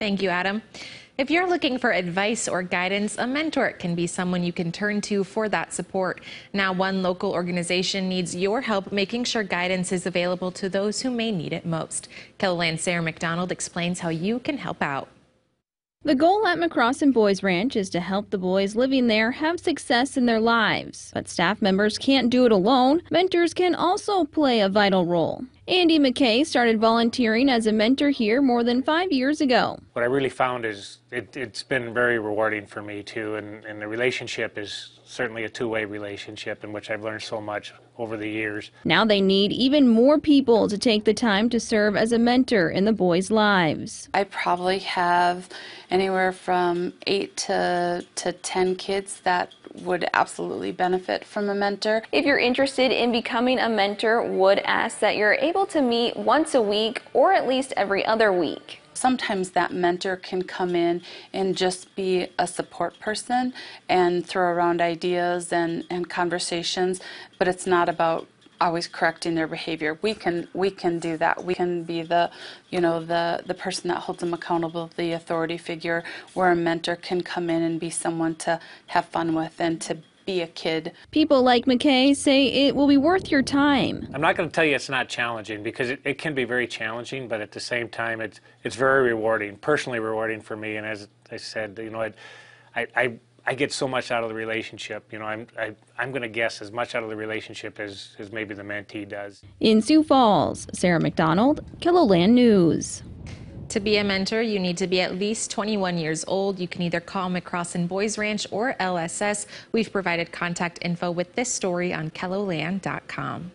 Thank you, Adam. If you're looking for advice or guidance, a mentor can be someone you can turn to for that support. Now, one local organization needs your help making sure guidance is available to those who may need it most. KELOLAND Sarah McDonald explains how you can help out. The goal at McCrossan Boys Ranch is to help the boys living there have success in their lives. But staff members can't do it alone. Mentors can also play a vital role. Andy McKay started volunteering as a mentor here more than five years ago. What I really found is it, has been very rewarding for me too, and, and the relationship is certainly a two-way relationship in which I've learned so much over the years. Now they need even more people to take the time to serve as a mentor in the boys' lives. I probably have anywhere from eight to, to 10 kids that would absolutely benefit from a mentor. If you're interested in becoming a mentor, would ask that you're able to meet once a week or at least every other week. Sometimes that mentor can come in and just be a support person and throw around ideas and, and conversations, but it's not about always correcting their behavior. We can we can do that. We can be the you know the the person that holds them accountable, the authority figure, where a mentor can come in and be someone to have fun with and to be a kid. People like McKay say it will be worth your time. I'm not going to tell you it's not challenging because it, it can be very challenging, but at the same time, it's it's very rewarding, personally rewarding for me. And as I said, you know, I I I get so much out of the relationship. You know, I'm I, am i am going to guess as much out of the relationship as as maybe the mentee does. In Sioux Falls, Sarah McDonald, KELOLAND News. To be a mentor, you need to be at least 21 years old. You can either call McCrossan Boys Ranch or LSS. We've provided contact info with this story on KELOLAND.com.